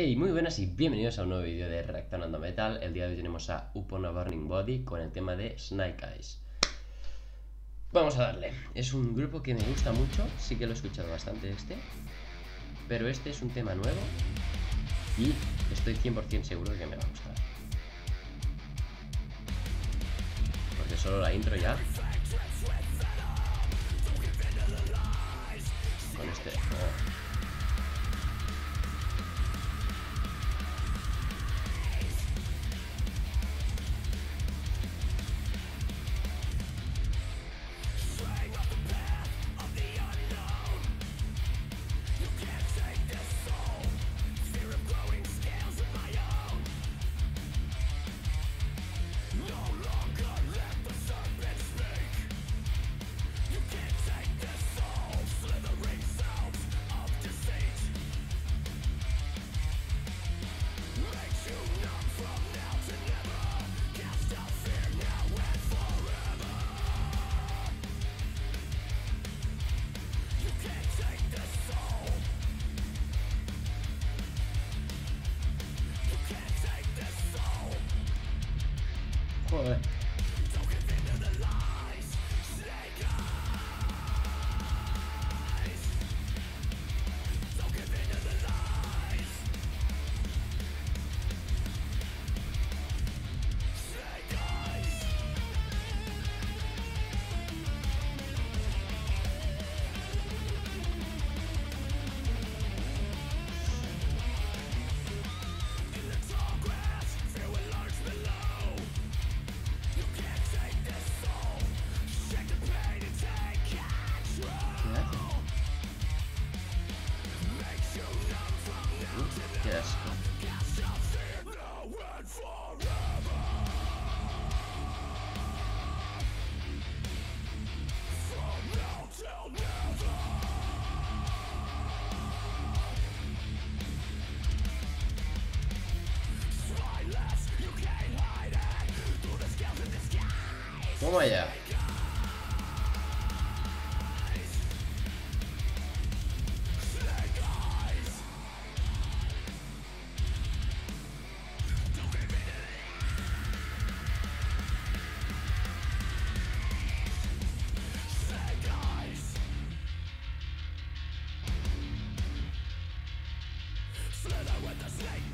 Hey, muy buenas y bienvenidos a un nuevo vídeo de Reaccionando Metal. El día de hoy tenemos a Upon a Burning Body con el tema de Snake Eyes. Vamos a darle. Es un grupo que me gusta mucho, sí que lo he escuchado bastante este. Pero este es un tema nuevo y estoy 100% seguro de que me va a gustar. Porque solo la intro ya foot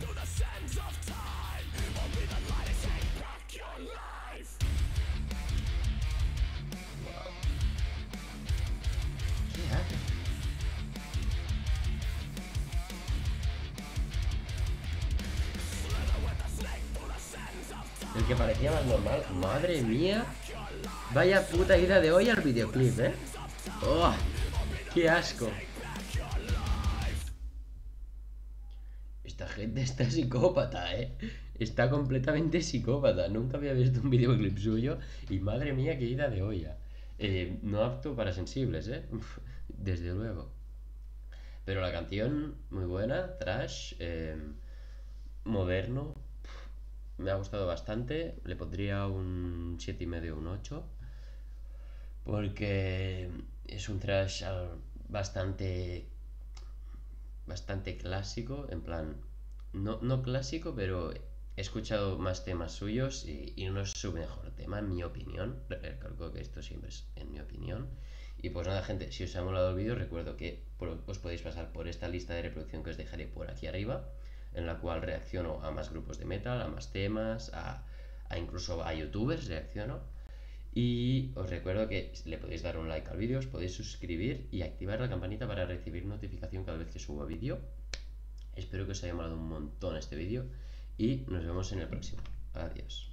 Through the sands of time Que parecía más normal. Madre mía. Vaya puta ida de hoy al videoclip, ¿eh? ¡Oh! ¡Qué asco! Esta gente está psicópata, ¿eh? Está completamente psicópata. Nunca había visto un videoclip suyo. Y madre mía, qué ida de olla. Eh, no apto para sensibles, ¿eh? desde luego. Pero la canción, muy buena, trash, eh, moderno, me ha gustado bastante. Le pondría un 7,5 un 8. Porque es un trash bastante. bastante clásico. En plan. No, no clásico, pero he escuchado más temas suyos y, no es su mejor tema, en mi opinión. Recalco que esto siempre es en mi opinión. Y pues nada, gente, si os ha molado el vídeo, recuerdo que os podéis pasar por esta lista de reproducción que os dejaré por aquí arriba en la cual reacciono a más grupos de metal, a más temas, a, incluso a youtubers reacciono. Y os recuerdo que le podéis dar un like al vídeo, os podéis suscribir y activar la campanita para recibir notificación cada vez que subo vídeo. Espero que os haya molado un montón este vídeo y nos vemos en el próximo. Adiós.